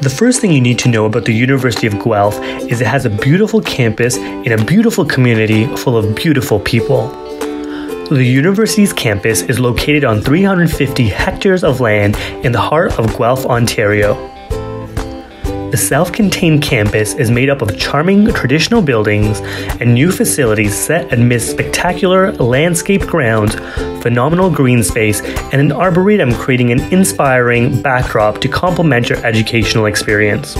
The first thing you need to know about the University of Guelph is it has a beautiful campus in a beautiful community full of beautiful people. The university's campus is located on 350 hectares of land in the heart of Guelph, Ontario. The self contained campus is made up of charming traditional buildings and new facilities set amidst spectacular landscape grounds, phenomenal green space, and an arboretum creating an inspiring backdrop to complement your educational experience.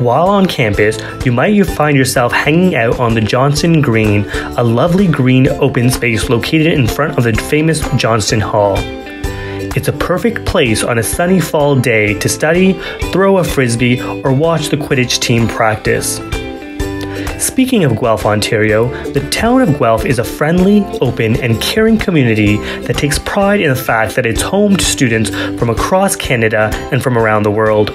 While on campus, you might find yourself hanging out on the Johnston Green, a lovely green open space located in front of the famous Johnston Hall. It's a perfect place on a sunny fall day to study, throw a frisbee, or watch the Quidditch team practice. Speaking of Guelph, Ontario, the town of Guelph is a friendly, open, and caring community that takes pride in the fact that it's home to students from across Canada and from around the world.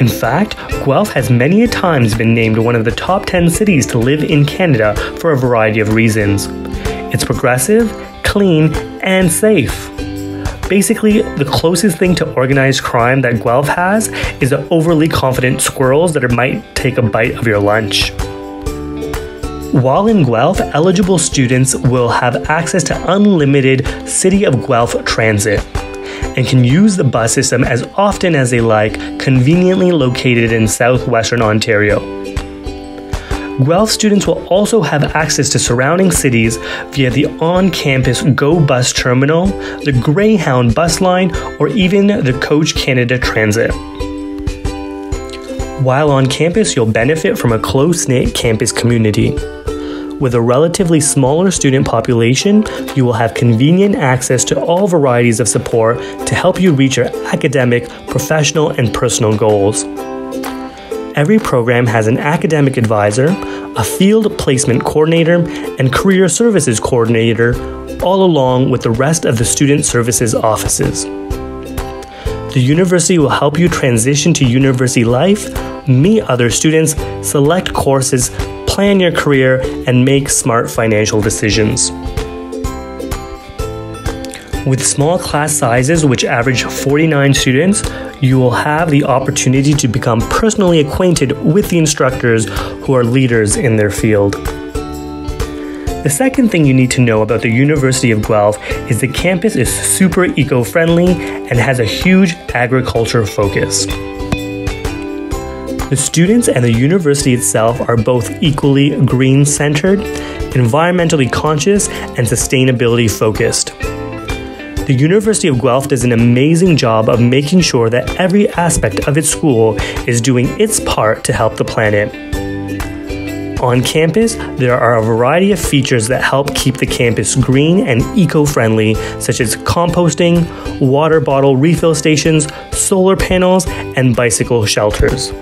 In fact, Guelph has many a times been named one of the top 10 cities to live in Canada for a variety of reasons. It's progressive, clean, and safe. Basically, the closest thing to organized crime that Guelph has is the overly confident squirrels that might take a bite of your lunch. While in Guelph, eligible students will have access to unlimited City of Guelph transit and can use the bus system as often as they like, conveniently located in southwestern Ontario. Guelph students will also have access to surrounding cities via the on campus Go Bus Terminal, the Greyhound bus line, or even the Coach Canada Transit. While on campus, you'll benefit from a close knit campus community. With a relatively smaller student population, you will have convenient access to all varieties of support to help you reach your academic, professional, and personal goals. Every program has an academic advisor, a field placement coordinator, and career services coordinator, all along with the rest of the student services offices. The university will help you transition to university life, meet other students, select courses, plan your career, and make smart financial decisions. With small class sizes, which average 49 students, you will have the opportunity to become personally acquainted with the instructors who are leaders in their field. The second thing you need to know about the University of Guelph is the campus is super eco friendly and has a huge agriculture focus. The students and the university itself are both equally green centered, environmentally conscious, and sustainability focused. The University of Guelph does an amazing job of making sure that every aspect of its school is doing its part to help the planet. On campus, there are a variety of features that help keep the campus green and eco friendly, such as composting, water bottle refill stations, solar panels, and bicycle shelters.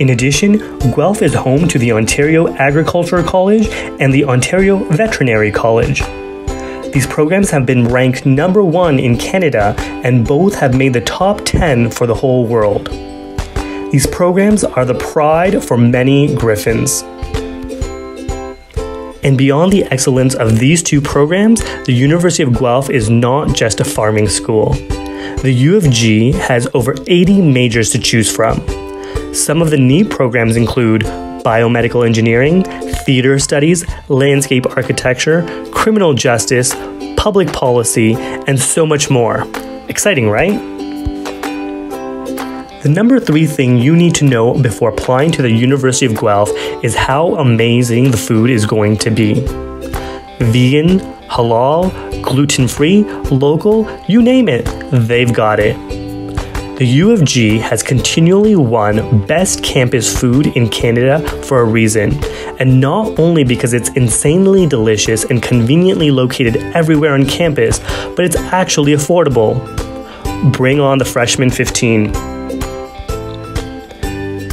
In addition, Guelph is home to the Ontario Agriculture College and the Ontario Veterinary College. These programs have been ranked number one in Canada and both have made the top 10 for the whole world. These programs are the pride for many Griffins. And beyond the excellence of these two programs, the University of Guelph is not just a farming school. The U of G has over 80 majors to choose from. Some of the neat programs include biomedical engineering, theater studies, landscape architecture, criminal justice, public policy, and so much more. Exciting, right? The number three thing you need to know before applying to the University of Guelph is how amazing the food is going to be. Vegan, halal, gluten free, local, you name it, they've got it. The U of G has continually won Best Campus Food in Canada for a reason, and not only because it's insanely delicious and conveniently located everywhere on campus, but it's actually affordable. Bring on the freshman 15.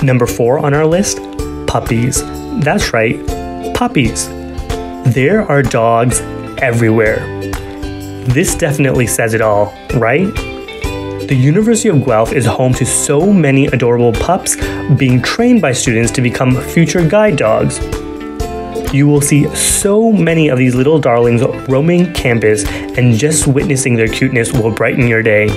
Number four on our list puppies. That's right, puppies. There are dogs everywhere. This definitely says it all, right? The University of Guelph is home to so many adorable pups being trained by students to become future guide dogs. You will see so many of these little darlings roaming campus, and just witnessing their cuteness will brighten your day.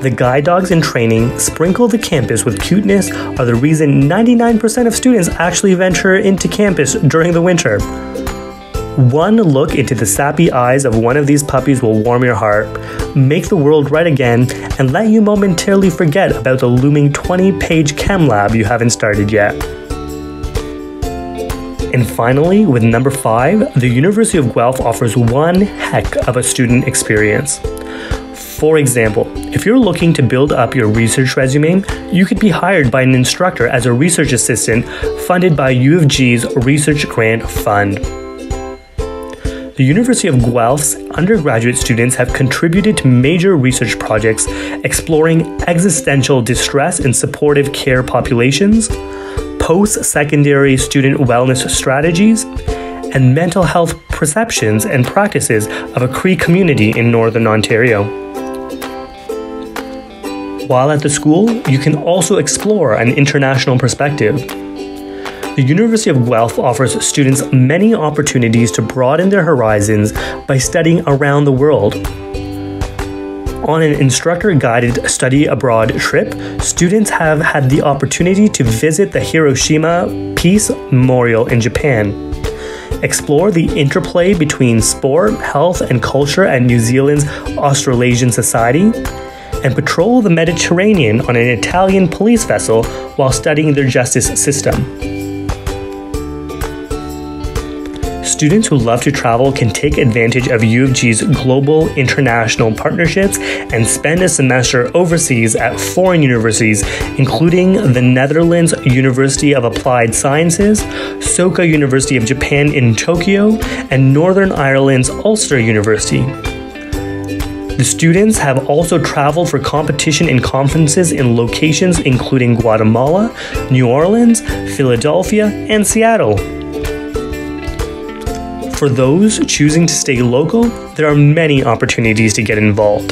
The guide dogs in training sprinkle the campus with cuteness are the reason 99% of students actually venture into campus during the winter. One look into the sappy eyes of one of these puppies will warm your heart, make the world right again, and let you momentarily forget about the looming 20 page chem lab you haven't started yet. And finally, with number five, the University of Guelph offers one heck of a student experience. For example, if you're looking to build up your research resume, you could be hired by an instructor as a research assistant funded by U of G's Research Grant Fund. The University of Guelph's undergraduate students have contributed to major research projects exploring existential distress in supportive care populations, post secondary student wellness strategies, and mental health perceptions and practices of a Cree community in Northern Ontario. While at the school, you can also explore an international perspective. The University of Guelph offers students many opportunities to broaden their horizons by studying around the world. On an instructor guided study abroad trip, students have had the opportunity to visit the Hiroshima Peace Memorial in Japan. Explore the interplay between sport, health, and culture at New Zealand's Australasian Society, and patrol the Mediterranean on an Italian police vessel while studying their justice system. Students who love to travel can take advantage of U of G's global international partnerships and spend a semester overseas at foreign universities, including the Netherlands University of Applied Sciences, Soka University of Japan in Tokyo, and Northern Ireland's Ulster University. The students have also traveled for competition and conferences in locations including Guatemala, New Orleans, Philadelphia, and Seattle. For those choosing to stay local, there are many opportunities to get involved.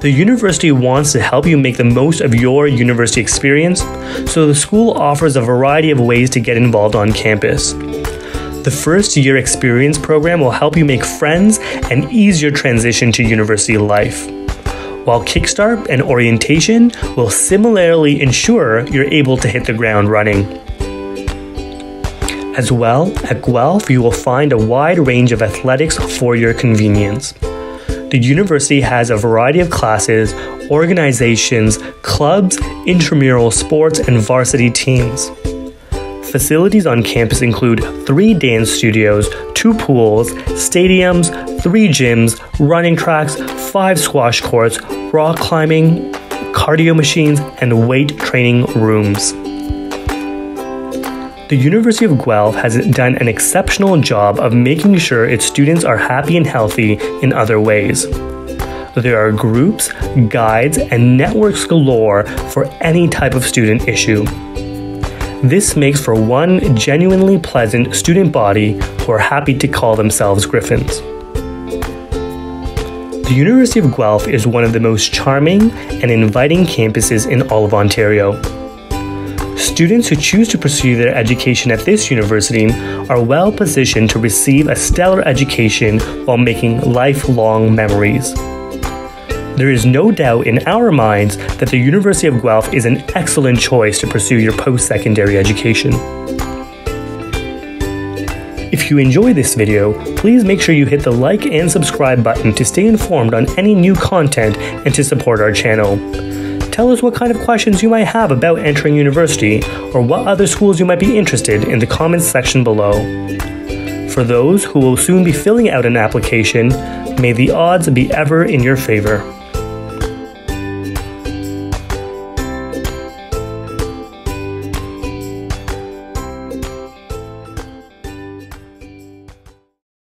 The university wants to help you make the most of your university experience, so the school offers a variety of ways to get involved on campus. The first year experience program will help you make friends and ease your transition to university life. While Kickstart and orientation will similarly ensure you're able to hit the ground running. As well, at Guelph, you will find a wide range of athletics for your convenience. The university has a variety of classes, organizations, clubs, intramural sports, and varsity teams. Facilities on campus include three dance studios, two pools, stadiums, three gyms, running tracks, five squash courts, rock climbing, cardio machines, and weight training rooms. The University of Guelph has done an exceptional job of making sure its students are happy and healthy in other ways. There are groups, guides, and networks galore for any type of student issue. This makes for one genuinely pleasant student body who are happy to call themselves Griffins. The University of Guelph is one of the most charming and inviting campuses in all of Ontario. Students who choose to pursue their education at this university are well positioned to receive a stellar education while making lifelong memories. There is no doubt in our minds that the University of Guelph is an excellent choice to pursue your post secondary education. If you enjoy this video, please make sure you hit the like and subscribe button to stay informed on any new content and to support our channel. Tell us what kind of questions you might have about entering university or what other schools you might be interested in the comments section below. For those who will soon be filling out an application, may the odds be ever in your favor.